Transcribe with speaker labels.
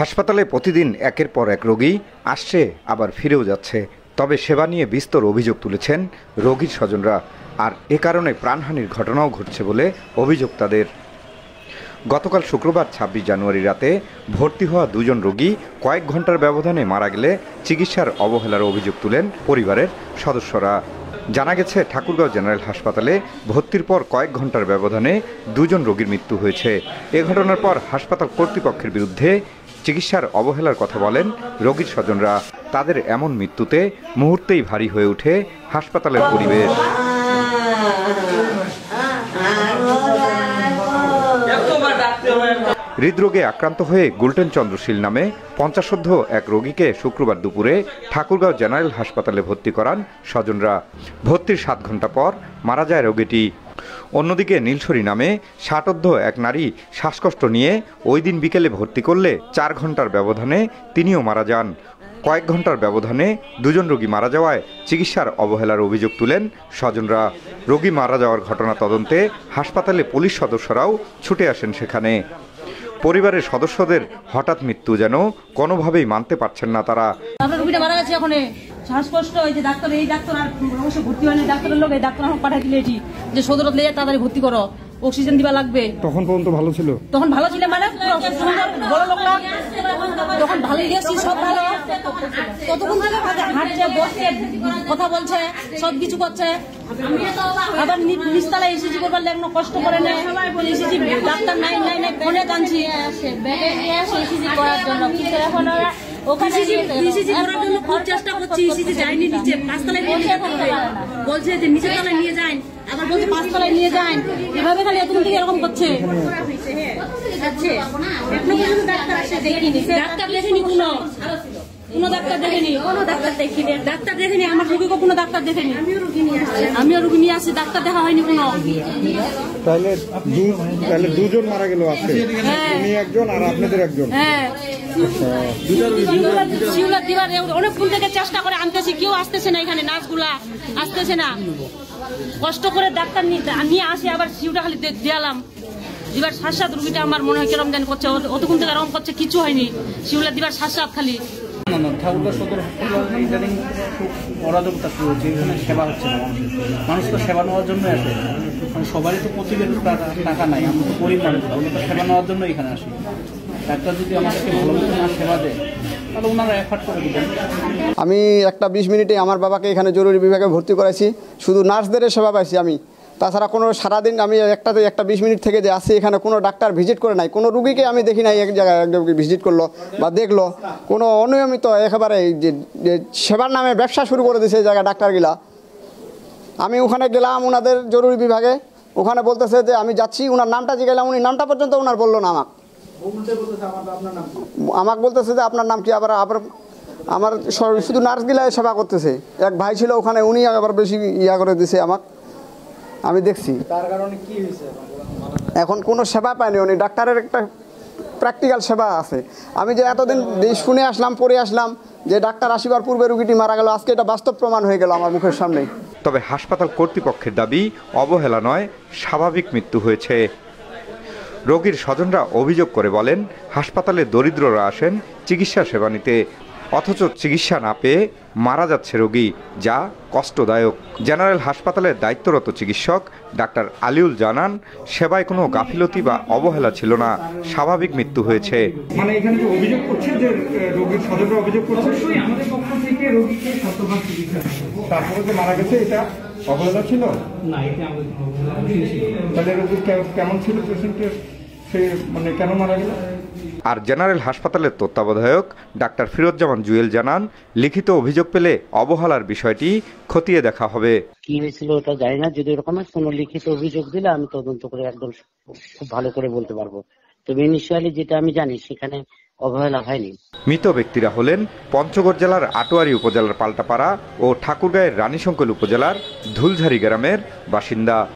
Speaker 1: হাসপাতালে প্রতিদিন একের পর এক রোগী আসছে, আবার ফিরেও যাচ্ছে। তবে সেবা নিয়ে বিস্তর অভিযোগ তুলেছেন রোগীর স্বজনরা। আর এ কারণে প্রাণহানির ঘটনাও ঘটছে বলে অভিযোগ তাদের। গতকাল শুক্রবার ছাব্বিশ জানুয়ারি রাতে ভর্তি হওয়া দুজন রোগী কয়েক ঘণ্টার ব্যবধানে মারা গেলে চিকিৎসার অবহেলার অভিযোগ তুলেন পরিবারের সদস্যরা। জানা গেছে, ঠাকুরগাঁও জেনারেল হাসপাতালে ভর্তির পর কয়েক ঘণ্টার ব্যবধানে দুজন রোগীর মৃত্যু হয়েছে। এ ঘটনার পর হাসপাতাল কর্তৃপক্ষের বিরুদ্ধে চিকিৎসার অবহেলার কথা বলেন রোগীর স্বজনরা। তাদের এমন মৃত্যুতে মুহূর্তেই ভারী হয়ে ওঠে হাসপাতালের পরিবেশ। হৃদরোগে আক্রান্ত হয়ে গুলটেন চন্দ্রশীল নামে পঞ্চাশোদ্ধ এক রোগীকে শুক্রবার দুপুরে ঠাকুরগাঁও জেনারেল হাসপাতালে ভর্তি করান স্বজনরা। ভর্তির সাত ঘণ্টা পর মারা যায় রোগীটি। অন্যদিকে নীলছড়ি নামে ষাটোদ্ধ এক নারী শ্বাসকষ্ট নিয়ে ওই দিন বিকেলে ভর্তি করলে চার ঘণ্টার ব্যবধানে তিনিও মারা যান। কয়েক ঘণ্টার ব্যবধানে দুজন রোগী মারা যাওয়ায় চিকিৎসার অবহেলার অভিযোগ তুলেন স্বজনরা। রোগী মারা যাওয়ার ঘটনা তদন্তে হাসপাতালে পুলিশ সদস্যরাও ছুটে আসেন সেখানে। পরিবারের সদস্যদের হঠাৎ মৃত্যু যেন কোনোভাবেই মানতে পারছেন না তারা।
Speaker 2: শ্বাসকষ্ট ডাক্তার, এই ডাক্তার আর ভর্তি হয়নি। ডাক্তারের লোক, এই ডাক্তার পাঠাই দিলে যে সদরত লেগে তাড়াতাড়ি ভর্তি করো অক্সিজেন দিবা লাগবে
Speaker 3: তখন পর্যন্ত ভালো ছিল
Speaker 2: তখন ভালো ছিল মানে সুন্দর বড় লোক না। তখন ভালো গেছি সব ভালো কতক্ষণ ধরে হাঁটছে বসছে কথা বলছে সব কিছু করছে আবার নি- নিচতলায় এসিজি করবার লেগে কষ্ট করে নেয় এসিজি ডাক্তার নাই নাই নাই ফোনে জানছি
Speaker 4: করার জন্য কিন্তু এখন ওরা ওখানে
Speaker 2: জন্য খুব চেষ্টা করছি ইসিজি যায়নি নিচে পাঁচতলায় বলছে যে নিচের তলায় নিয়ে যান আবার বলছে পাঁচতলায় নিয়ে যান। এভাবে খালি এতক্ষণ থেকে এরকম করছে। এখনও পর্যন্ত ডাক্তার আসে দেখিনি। ডাক্তার দেখেনি কোনো। কোনো ডাক্তার দেখেনি। কোনো ডাক্তার দেখিনি। ডাক্তার দেখেনি আমার রুগীকে কোনো ডাক্তার দেখেনি। আমিও রুগী নিয়ে আসছি। নিয়ে আসছি ডাক্তার দেখা হয়নি কোনো।
Speaker 3: তাহলে তাহলে দুজন মারা গেল আজকে।
Speaker 2: হ্যাঁ।
Speaker 3: উনি একজন আর আপনাদের একজন।
Speaker 2: হ্যাঁ। শিউলা দিবার অনেকক্ষণ থেকে চেষ্টা করে আনতেছি, কেউ আসতেছে না এখানে নার্সগুলা আসতেছে না। কষ্ট করে ডাক্তার নিয়ে আসে, আবার শিউটা খালি দেয়ালাম। দিবার শ্বাস রুগীটা আমার মনে হয় কিরম জানি করছে অতক্ষণ থেকে এরকম করছে, কিছু হয়নি। শিউলা দিবার শ্বাস খালি।
Speaker 5: সেবা হচ্ছে মানুষ তো সেবা নেওয়ার জন্য আসে। মানে সবারই তো প্রতিদিন টাকা নাই তো সেবা নেওয়ার জন্য এখানে আসি। ডাক্তার যদি আমাদেরকে না সেবা দেয়, তাহলে ওনারা এফার্ট করে দেবেন।
Speaker 6: আমি একটা বিশ মিনিটে আমার বাবাকে এখানে জরুরি বিভাগে ভর্তি করাইছি। শুধু নার্সদের সেবা পাইছি আমি। তাছাড়া কোনো সারাদিন আমি একটাতে একটা বিশ মিনিট থেকে যে আসি এখানে কোনো ডাক্তার ভিজিট করে নাই। কোনো রুগীকে আমি দেখি নাই, এক জায়গায় ভিজিট করল বা দেখল। কোনো অনিয়মিত একেবারে যে সেবার নামে ব্যবসা শুরু করে দিয়েছে এই জায়গায় ডাক্তারগুলা। আমি ওখানে গেলাম ওনাদের জরুরি বিভাগে। ওখানে বলতেছে যে, আমি যাচ্ছি। ওনার নামটা জিজ্ঞাসা উনি নামটা পর্যন্ত ওনার বলল না আমাকে। আমাকে বলতেছে যে আপনার নাম কি? আবার আবার আমার শুধু নার্সগুলা সেবা করতেছে। এক ভাই ছিল ওখানে উনি আবার বেশি ইয়া করে দিছে আমাকে। আমি দেখছি। তার কারণে কি হয়েছে? এখন কোনো সেবা পায়নি উনি ডাক্তারের একটা প্র্যাকটিক্যাল সেবা আছে। আমি যে এতদিন শুনে আসলাম পড়ে আসলাম যে ডাক্তার আসিবার পূর্বে রুগীটি মারা গেল আজকে এটা বাস্তব প্রমাণ হয়ে গেল আমার মুখের সামনে।
Speaker 1: তবে হাসপাতাল কর্তৃপক্ষের দাবি অবহেলা নয় স্বাভাবিক মৃত্যু হয়েছে। রোগীর স্বজনরা অভিযোগ করে বলেন হাসপাতালে দরিদ্ররা আসেন চিকিৎসা সেবা নিতে। অথচ চিকিৎসা না পেয়ে মারা যাচ্ছে রোগী যা কষ্টদায়ক। জেনারেল হাসপাতালের দায়িত্বরত চিকিৎসক ডাক্তার আলিউল জানান সেবায় কোনো গাফিলতি বা অবহেলা ছিল না স্বাভাবিক মৃত্যু হয়েছে।
Speaker 3: মানে এখানে যে অভিযোগ করছে যে রোগীর স্বজনরা অভিযোগ করছে
Speaker 7: থেকে রোগীকে শতভাগ চিকিৎসা
Speaker 3: তারপরে যে মারা গেছে এটা অবহেলা ছিল?
Speaker 7: না এটা।
Speaker 3: তাহলে রোগী কেমন ছিল পেশেন্টের সে মানে কেন মারা গেল?
Speaker 1: আর জেনারেল হাসপাতালের তত্ত্বাবধায়ক ডাক্তার ফিরোজ্জামান জুয়েল জানান লিখিত অভিযোগ পেলে অবহেলার বিষয়টি খতিয়ে দেখা হবে।
Speaker 8: কি হয়েছিল ওটা জানি না যদি এরকম কোনো লিখিত অভিযোগ দিলে আমি তদন্ত করে একদম খুব ভালো করে বলতে পারব। তবে ইনিশিয়ালি যেটা আমি জানি সেখানে অবহেলা হয়নি।
Speaker 1: মৃত ব্যক্তিরা হলেন পঞ্চগড় জেলার আটোয়ারি উপজেলার পাল্টাপাড়া ও ঠাকুরগাঁয়ের রানীশঙ্কল উপজেলার ধুলঝারি গ্রামের বাসিন্দা।